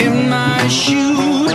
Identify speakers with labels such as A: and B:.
A: in my shoes.